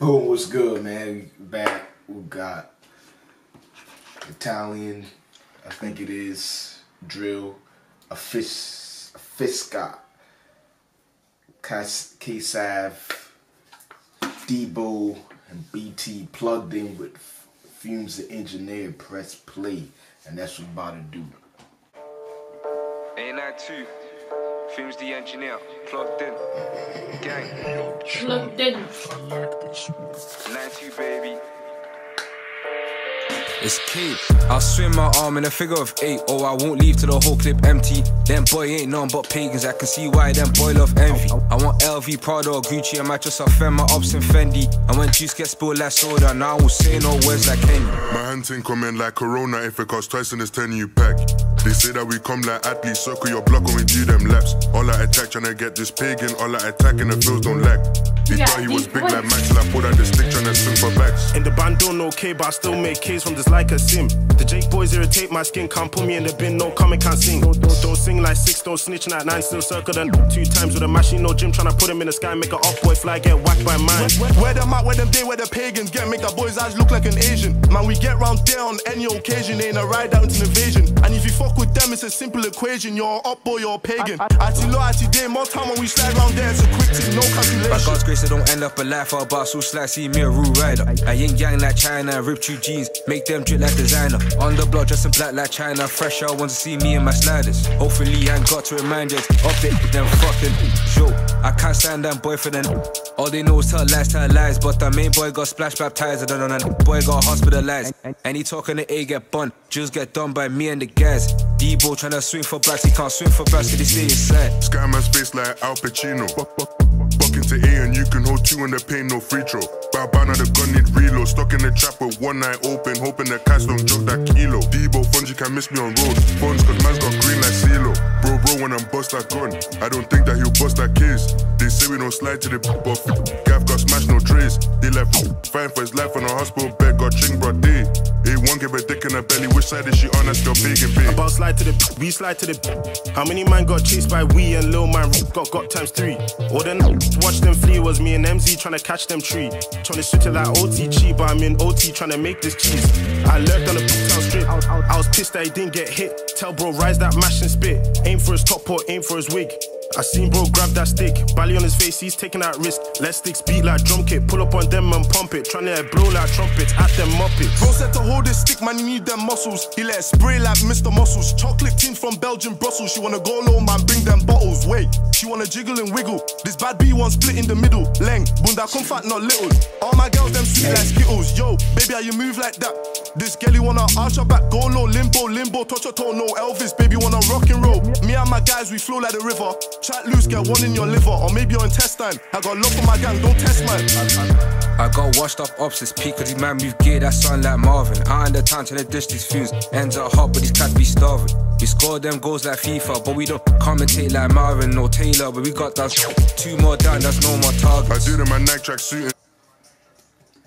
Boom, what's good, man? We back. We got Italian, I think it is, drill, a fish, a Fisca, Ksav, Debo, and BT plugged in with Fumez the Engineer, press play, and that's what we're about to do. Ain't that too? Fumez the engineer, plugged in. Gang. Plugged in. 92 baby. It's key. I'll swim my arm in a figure of eight, or I won't leave till the whole clip empty. Them boy ain't none but pagans. I can see why them boy love envy. I want LV, Prada, or Gucci. I might just offend my ops and Fendi. And when juice gets spilled like soda, now I won't say no words like Kenny. My hunting comment like Corona if it costs twice in this 10 you pack. They say that we come like athletes, circle your block when we do them laps. All I attack trying to get this pig pagan, all I attack and the fields don't lack. He Yeah, thought he was big like boys. Max, I pulled out the stick trying to swing for backs. In the band don't know K, but I still make K's from this like a sim. The Jake boys irritate my skin, can't put me in the bin, no comment, can't sing. Don't, don't, don't sing like six, don't snitch like nine, still circle them two times with a machine, no gym, trying to put him in the sky, make a up boy fly, get whacked by mine. Where them at, where them day, where the pagans get, make that boy's eyes look like an Asian. Man, we get round there on any occasion, ain't a ride out, it's an invasion. And if you fuck with them, it's a simple equation. You're up boy, you're a pagan. Ati low, ati day, more time when we slide round there, it's a quick thing, no By calculation. God's grace, I don't end up a life or who slash see me a rude rider. I yin yang like China, rip true jeans, make them drip like designer. On the block, dressing black like China, fresh out, want to see me in my sliders. Hopefully, I ain't got to remind you of it, them fucking yo. I can't stand them boyfriend and all they know is tell lies, tell lies. But the main boy got splash baptized, I don't that boy got hospitalized. And he talking to A get bun, just get done by me and the guys. Debo trying to swing for backs, he can't swing for backs, so they stay inside. Sky my space like Al Pacino. Into A and you can hold two in the pain, no free throw. Bow now the gun need reload. Stuck in the trap with one eye open, hoping the cats don't joke that kilo. Debo funds, you can miss me on road. Phones, cause man's got green like CeeLo. Bro, bro, when I'm bust that gun, I don't think that he'll bust that case. They say we don't slide to the buff. Gav got smashed, no trace. They left fighting for his life on a hospital bed, got ching, bro, day. A1 give a dick in her belly, which side is she on? That's your pagan pay. About slide to the we slide to the How many man got chased by we and Lil Man got got times three? All the watch them flee was me and MZ trying to catch them tree. Trying to switch it like OT cheap, but I'm in OT trying to make this cheese. I lurked on the town strip. I was pissed that he didn't get hit. Tell bro, rise that mash and spit. Aim for his top pot, aim for his wig. I seen bro grab that stick, Bally on his face, he's taking that risk. Let sticks beat like drum kit, pull up on them and pump it. Trying to blow like trumpets at them muppets. Bro said to hold his stick, man, need them muscles. He let spray like Mr. Muscles. Chocolate team from Belgium, Brussels. She wanna go low, man, bring them bottles. Wait, she wanna jiggle and wiggle. This bad B one split in the middle. Leng, bunda come fat, not little. All my girls, them sweet like Skittles. Yo, baby, how you move like that? This girl, you wanna arch her back, go low, limbo, limbo, touch your toe, no Elvis, baby, wanna rock and roll. Me and my guys, we flow like the river. Chat loose, get one in your liver, or maybe your intestine. I got love for my gang, don't test mine. I got washed up ops, it's peak, cause these man move gear, that sound like Marvin. I in the town trying to dish these fumes. Ends up hot, but these cats be starving. We score them goals like FIFA, but we don't commentate like Martin Tyler. But we got those two more down, that's no more I targets. do it in my Nike track suit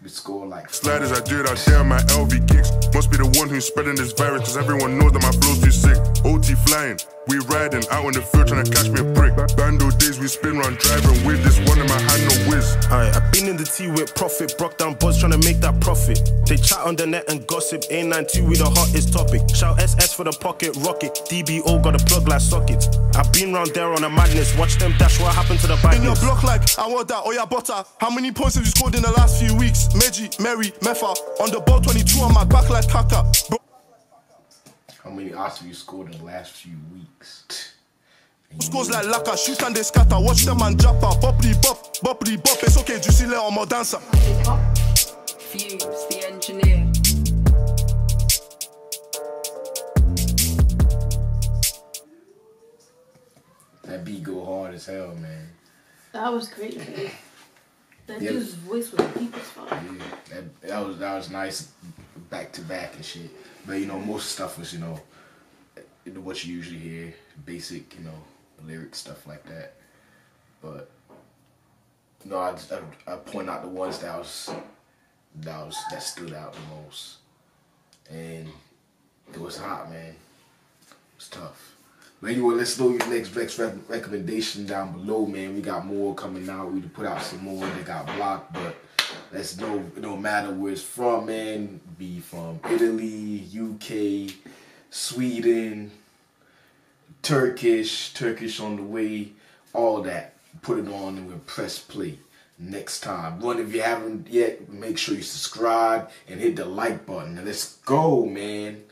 We score like Sliders, I do it there my LV kicks. Must be the one who's spreading this virus, cause everyone knows that my flow's too sick. OT flying, we riding out in the field trying to catch me a prick. Bando days, we spin round driving with this one in my hand, no whiz. Aye, I been in the T with profit, broke down buzz trying to make that profit. They chat on the net and gossip, A92 we the hottest topic. Shout SS for the pocket rocket, DBO got a plug like sockets. I've been round there on a madness, watch them dash what happened to the bike. In your block like, I want that, oh yeah, butter. How many points have you scored in the last few weeks? Meji, Mary, Mefa. On the ball 22 on my back like Kaka. Bro, how many Oscars you scored in the last few weeks. And you scores like Laka, shoot and they scatter. Watch them and drop out. Bop, boppity bop. It's okay, do you see on my dancer? Fumez, the engineer. That beat go hard as hell, man. That was great. man. That Yeah. dude's voice was deep as fuck. Yeah, that, that was that was nice, back to back and shit. But you know, most stuff was you know, what you usually hear, basic you know, lyric stuff like that. But no, I, I I point out the ones that was that was that stood out the most, and it was hot, man. It was tough. But anyway, let's know your next rec- recommendation down below, man. We got more coming out. We put out some more that got blocked, but Let's know no matter where it's from, man. Be from Italy, UK, Sweden, Turkish, Turkish on the way, all that. Put it on and we'll press play next time. One, if you haven't yet, make sure you subscribe and hit the like button. Now let's go, man.